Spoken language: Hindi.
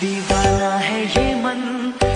दीवाना है ये मन।